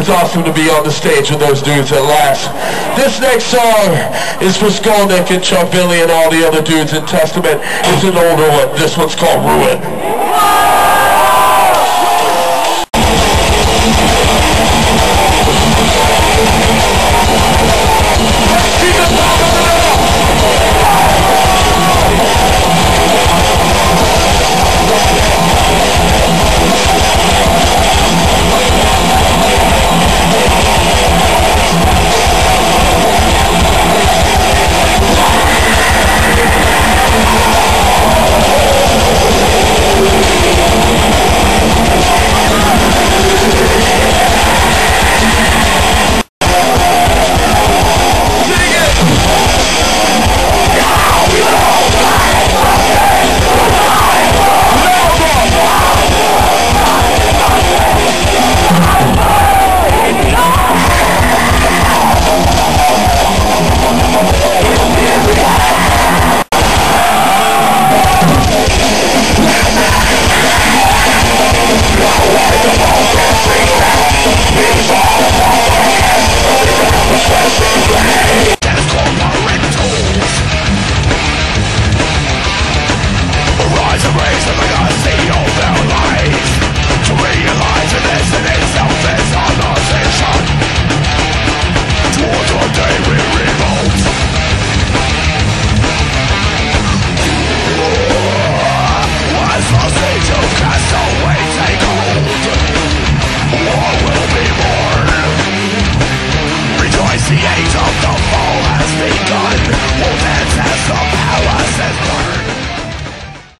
It's awesome to be on the stage with those dudes at last. This next song is for Skolnick and Chuck Billy and all the other dudes in Testament. It's an older one. This one's called Ruin.